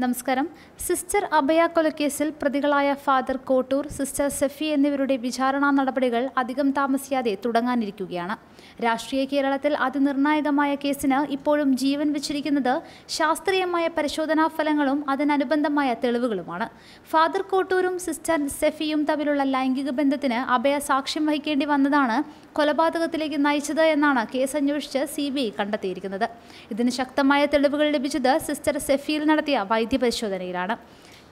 നമസ്കാരം. സിസ്റ്റർ അഭയ കൊലക്കേസിൽ പ്രതികളായ father Kottoor sister Sephy എന്നിവരുടെ വിചാരണാ നടപടികൾ അധികം താമസിയാതെ തുടങ്ങാനിരിക്കുകയാണ്. രാഷ്ട്രീയ കേരളത്തിൽ അതിനിർണായകമായ കേസിന് ഇപ്പോഴും ജീവൻ വെച്ചിരിക്കുന്നത് ശാസ്ത്രീയമായ പരിശോധനാ ഫലങ്ങളും അതിനനുബന്ധമായ തെളിവുകളുമാണ്. ഫാദർ കോട്ടൂരും സിസ്റ്റർ സെഫിയും തമ്മിലുള്ള ലൈംഗിക ബന്ധത്തിന് അഭയ സാക്ഷ്യം വഹിക്കേണ്ടി വന്നതാണ് കൊലപാതകത്തിലേക്ക് നയിച്ചത് എന്നാണ് കേസ് അന്വേഷിച്ച് സി ബി ഐ കണ്ടെത്തിയിരിക്കുന്നത്. ഇതിന് ശക്തമായ തെളിവുകൾ ലഭിച്ചത് സിസ്റ്റർ സെഫിയിൽ നടത്തിയ വൈദ്യപരിശോധനയിലാണ്.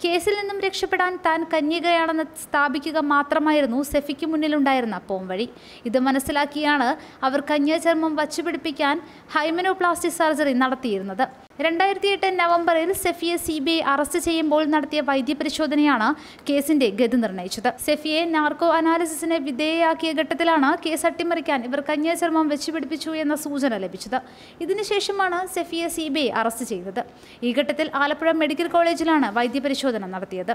കേസിൽ നിന്നും രക്ഷപ്പെടാൻ താൻ കന്യകയാണെന്ന് സ്ഥാപിക്കുക മാത്രമായിരുന്നു സെഫിക്ക് മുന്നിലുണ്ടായിരുന്ന പോംവഴി ഇത് മനസ്സിലാക്കിയാണ് അവർ കന്യാചർമ്മം വച്ചുപിടിപ്പിക്കാൻ ഹൈമനോപ്ലാസ്റ്റിക് സർജറി നടത്തിയിരുന്നത്. രണ്ടായിരത്തി എട്ട് നവംബറിൽ സെഫിയെ സി ബി ഐ അറസ്റ്റ് ചെയ്യുമ്പോൾ നടത്തിയ വൈദ്യപരിശോധനയാണ് കേസിന്റെ ഗതി നിർണയിച്ചത് സെഫിയെ നാർക്കോ അനാലിസിസിന് വിധേയയാക്കിയ ഘട്ടത്തിലാണ് കേസ് അട്ടിമറിക്കാൻ ഇവർ കന്യാചർമ്മം വെച്ചുപിടിപ്പിച്ചു എന്ന സൂചന ലഭിച്ചത്. ഇതിനുശേഷമാണ് സെഫിയെ സി ബി ഐ അറസ്റ്റ് ചെയ്തത്. ഈ ഘട്ടത്തിൽ ആലപ്പുഴ മെഡിക്കൽ കോളേജിലാണ് വൈദ്യപരിശോധന നടത്തിയത്.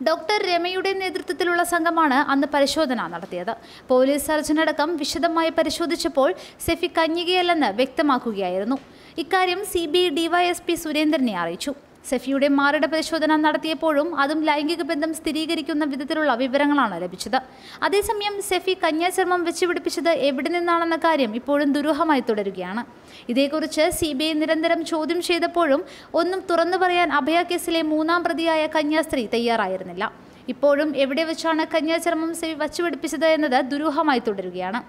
ഡോക്ടർ രമയുടെ നേതൃത്വത്തിലുള്ള സംഘമാണ് അന്ന് പരിശോധന നടത്തിയത്. പോലീസ് സർജനടക്കം വിശദമായി പരിശോധിച്ചപ്പോൾ സെഫി കന്യകയല്ലെന്ന് വ്യക്തമാക്കുകയായിരുന്നു. ഇക്കാര്യം സി ബി ഡിവൈഎസ്പി സുരേന്ദ്രനെ അറിയിച്ചു. സെഫിയുടെ മാറിട പരിശോധന നടത്തിയപ്പോഴും അതും ലൈംഗിക ബന്ധം സ്ഥിരീകരിക്കുന്ന വിധത്തിലുള്ള വിവരങ്ങളാണ് ലഭിച്ചത്. അതേസമയം സെഫി കന്യാചർമ്മം വെച്ചുപിടിപ്പിച്ചത് എവിടെ നിന്നാണെന്ന കാര്യം ഇപ്പോഴും ദുരൂഹമായി തുടരുകയാണ്. ഇതേക്കുറിച്ച് സി ബി ഐ നിരന്തരം ചോദ്യം ചെയ്തപ്പോഴും ഒന്നും തുറന്നു പറയാൻ അഭയ കേസിലെ മൂന്നാം പ്രതിയായ കന്യാസ്ത്രീ തയ്യാറായിരുന്നില്ല. ഇപ്പോഴും എവിടെ വെച്ചാണ് കന്യാചർമ്മം സെഫി വച്ചുപിടിപ്പിച്ചത് എന്നത് ദുരൂഹമായി തുടരുകയാണ്.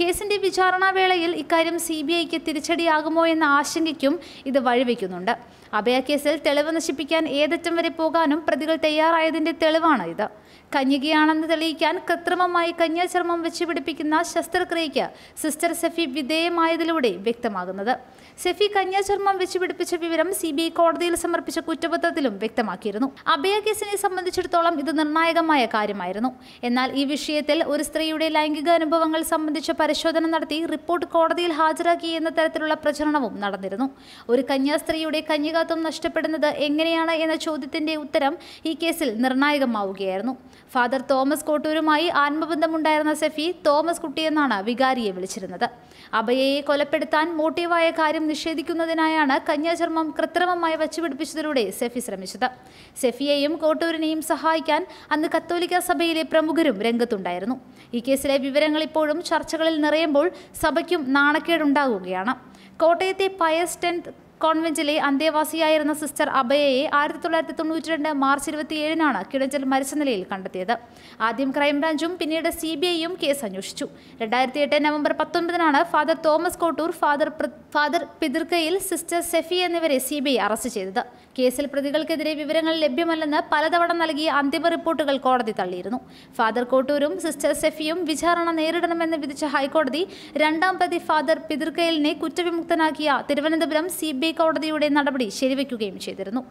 കേസിന്റെ വിചാരണാവേളയിൽ ഇക്കാര്യം സി ബി ഐക്ക് തിരിച്ചടിയാകുമോ എന്ന ആശങ്കയ്ക്കും ഇത് വഴിവെക്കുന്നുണ്ട്. അഭയ കേസിൽ തെളിവ് നശിപ്പിക്കാൻ ഏതറ്റം വരെ പോകാനും പ്രതികൾ തയ്യാറായതിന്റെ തെളിവാണ് ഇത്. കന്യകയാണെന്ന് തെളിയിക്കാൻ കൃത്രിമമായി കന്യാചർമ്മം വെച്ച് പിടിപ്പിക്കുന്ന ശസ്ത്രക്രിയയ്ക്ക് സിസ്റ്റർ സെഫി വിധേയമായതിലൂടെ വ്യക്തമാകുന്നത്. സെഫി കന്യാചർമ്മം വെച്ച് പിടിപ്പിച്ച വിവരം സി ബി ഐ കോടതിയിൽ സമർപ്പിച്ച കുറ്റപത്രത്തിലും വ്യക്തമാക്കിയിരുന്നു. അഭയ കേസിനെ സംബന്ധിച്ചിടത്തോളം ഇത് നിർണായകമായ കാര്യമായിരുന്നു. എന്നാൽ ഈ വിഷയത്തിൽ ഒരു സ്ത്രീയുടെ ലൈംഗിക അനുഭവങ്ങൾ സംബന്ധിച്ച പരിശോധന നടത്തി റിപ്പോർട്ട് കോടതിയിൽ ഹാജരാക്കി എന്ന തരത്തിലുള്ള പ്രചരണവും നടന്നിരുന്നു. ഒരു കന്യാസ്ത്രീയുടെ കന്യകാത്വം നഷ്ടപ്പെടുന്നത് എങ്ങനെയാണ് എന്ന ചോദ്യത്തിന്റെ ഉത്തരം ഈ കേസിൽ നിർണായകമാവുകയായിരുന്നു. ഫാദർ തോമസ് കോട്ടൂരുമായി ആത്മബന്ധമുണ്ടായിരുന്ന സെഫി തോമസ് കുട്ടിയെന്നാണ് വികാരിയെ വിളിച്ചിരുന്നത്. അഭയയെ കൊലപ്പെടുത്താൻ മോട്ടീവായ കാര്യം നിഷേധിക്കുന്നതിനായാണ് കന്യാചർമ്മം കൃത്രിമമായി വച്ചുപിടിപ്പിച്ചതിലൂടെ സെഫി ശ്രമിച്ചത്. സെഫിയെയും കോട്ടൂരിനെയും സഹായിക്കാൻ അന്ന് കത്തോലിക്ക സഭയിലെ പ്രമുഖരും രംഗത്തുണ്ടായിരുന്നു. ഈ കേസിലെ വിവരങ്ങൾ ഇപ്പോഴും ചർച്ചകളിൽ നിറയുമ്പോൾ സഭയ്ക്കും നാണക്കേടുണ്ടാകുകയാണ്. കോട്ടയത്തെ പയസ് ടെൻത്ത് കോൺവെന്റിലെ അന്തേവാസിയായിരുന്ന സിസ്റ്റർ അഭയയെ ആയിരത്തി തൊള്ളായിരത്തി തൊണ്ണൂറ്റി രണ്ട് മാർച്ച് ഇരുപത്തിയേഴിനാണ് കിടഞ്ചൽ മരിച്ച നിലയിൽ കണ്ടെത്തിയത്. ആദ്യം ക്രൈംബ്രാഞ്ചും പിന്നീട് സി ബി ഐയും കേസ് അന്വേഷിച്ചു. രണ്ടായിരത്തി എട്ട് November പത്തൊൻപതിനാണ് father Thomas Kottoor father father Puthrikkayil sister Sephy എന്നിവരെ സി ബി ഐ അറസ്റ്റ് ചെയ്തത്. കേസിൽ പ്രതികൾക്കെതിരെ വിവരങ്ങൾ ലഭ്യമല്ലെന്ന് പലതവണ നൽകിയ അന്തിമ റിപ്പോർട്ടുകൾ കോടതി തള്ളിയിരുന്നു. ഫാദർ കോട്ടൂരും സിസ്റ്റർ സെഫിയും വിചാരണ നേരിടണമെന്ന് വിധിച്ച ഹൈക്കോടതി രണ്ടാം പ്രതി ഫാദർ പിതൃക്കയിലിനെ കുറ്റവിമുക്തനാക്കിയ തിരുവനന്തപുരം സി ബി കോടതിയുടെ നടപടി ശരിവയ്ക്കുകയും ചെയ്തിരുന്നു